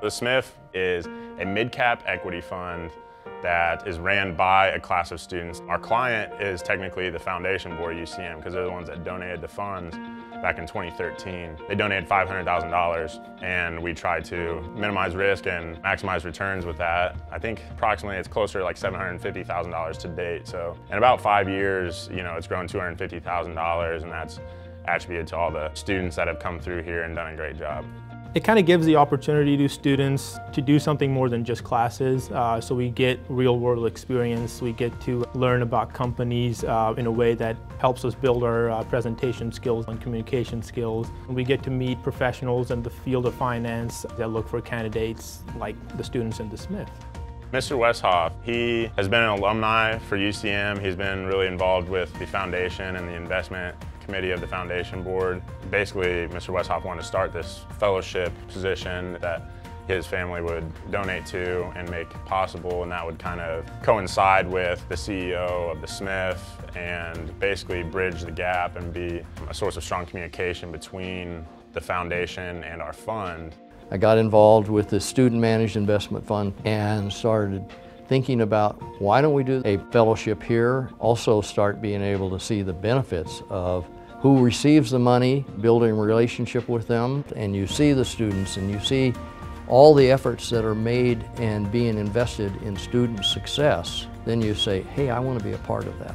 The SMIF is a mid-cap equity fund that is ran by a class of students. Our client is technically the foundation board at UCM because they're the ones that donated the funds back in 2013. They donated $500,000 and we tried to minimize risk and maximize returns with that. I think approximately it's closer to like $750,000 to date. So in about five years, you know, it's grown $250,000 and that's attributed to all the students that have come through here and done a great job. It kind of gives the opportunity to students to do something more than just classes. Uh, so we get real world experience. We get to learn about companies uh, in a way that helps us build our uh, presentation skills and communication skills. We get to meet professionals in the field of finance that look for candidates like the students in the SMIF. Mr. Westhoff, he has been an alumni for UCM. He's been really involved with the foundation and the investment committee of the foundation board. Basically, Mr. Westhoff wanted to start this fellowship position that his family would donate to and make possible and that would kind of coincide with the CEO of the SMIF and basically bridge the gap and be a source of strong communication between the foundation and our fund. I got involved with the student managed investment fund and started thinking about why don't we do a fellowship here, also start being able to see the benefits of who receives the money, building a relationship with them, and you see the students and you see all the efforts that are made and being invested in student success, then you say, hey, I want to be a part of that.